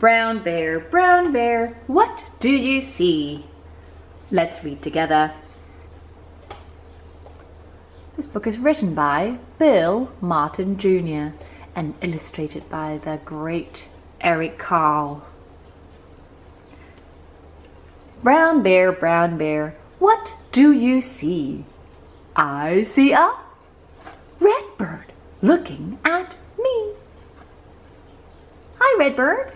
Brown bear, brown bear, what do you see? Let's read together. This book is written by Bill Martin Jr. and illustrated by the great Eric Carle. Brown bear, brown bear, what do you see? I see a red bird looking at me. Hi, red bird.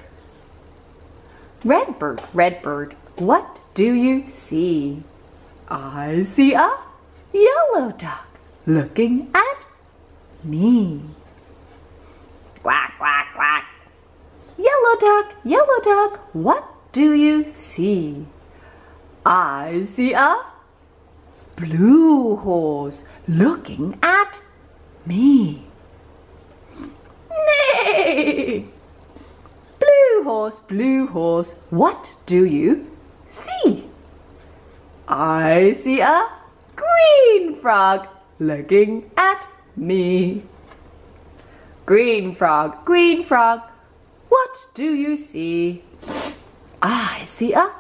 Red bird, red bird, what do you see? I see a yellow duck looking at me. Quack, quack, quack. Yellow duck, yellow duck, what do you see? I see a blue horse looking at me. Nay! Blue horse, blue horse, what do you see? I see a green frog looking at me. Green frog, green frog, what do you see? I see a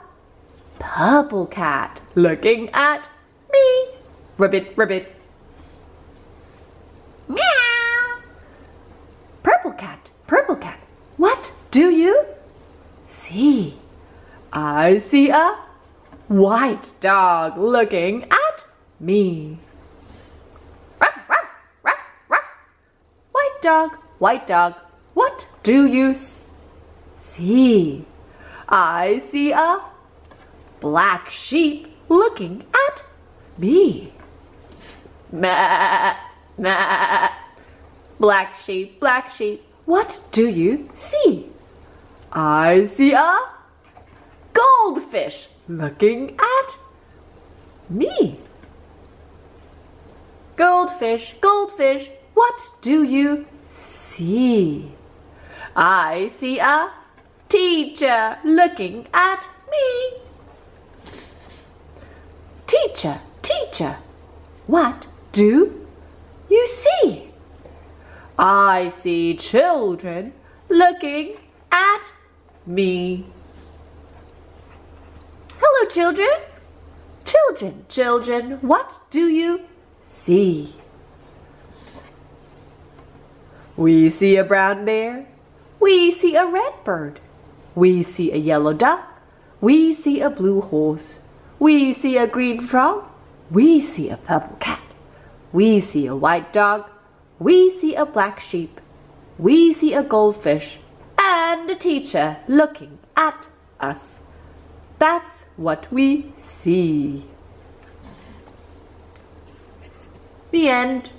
purple cat looking at me. Ribbit, ribbit. Meow. Purple cat, purple cat, what do you see? I see a white dog looking at me. Ruff, ruff, ruff, ruff. White dog, white dog, what do you see? I see a black sheep looking at me. Ma, ma. Black sheep, black sheep, what do you see? I see a goldfish looking at me. Goldfish, goldfish, what do you see? I see a teacher looking at me. Teacher, teacher, what do you see? I see children looking at me. Hello, children. Children, children, what do you see? We see a brown bear. We see a red bird. We see a yellow duck. We see a blue horse. We see a green frog. We see a purple cat. We see a white dog. We see a black sheep. We see a goldfish and a teacher looking at us. That's what we see. The end.